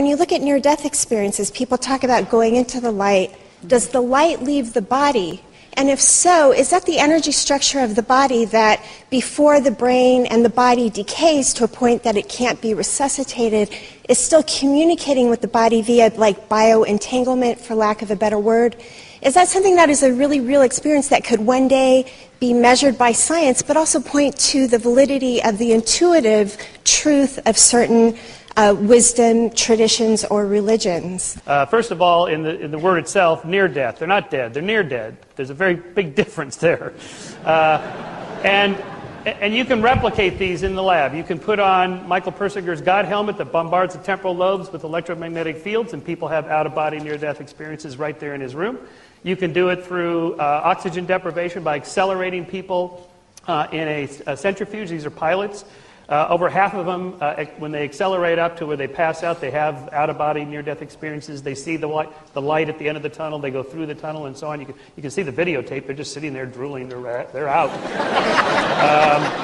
When you look at near death experiences, people talk about going into the light. Does the light leave the body? And if so, is that the energy structure of the body that before the brain and the body decays to a point that it can't be resuscitated, is still communicating with the body via like bioentanglement, for lack of a better word? Is that something that is a really real experience that could one day be measured by science, but also point to the validity of the intuitive truth of certain uh, wisdom, traditions, or religions? Uh, first of all, in the, in the word itself, near death. They're not dead, they're near dead. There's a very big difference there. Uh, and, and you can replicate these in the lab. You can put on Michael Persinger's God helmet that bombards the temporal lobes with electromagnetic fields, and people have out of body near death experiences right there in his room. You can do it through uh, oxygen deprivation by accelerating people uh, in a, a centrifuge. These are pilots. Uh, over half of them, uh, when they accelerate up to where they pass out, they have out of body near death experiences. They see the light, the light at the end of the tunnel, they go through the tunnel, and so on. You can, you can see the videotape. They're just sitting there drooling, they're, they're out.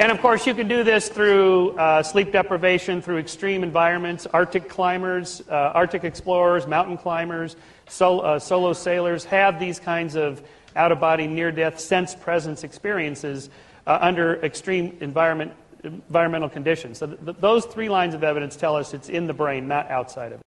and of course, you can do this through uh, sleep deprivation, through extreme environments. Arctic climbers, uh, Arctic explorers, mountain climbers, sol- uh, solo sailors have these kinds of out of body near death sense presence experiences uh, under extreme environment, environmental conditions. So th- those three lines of evidence tell us it's in the brain, not outside of it.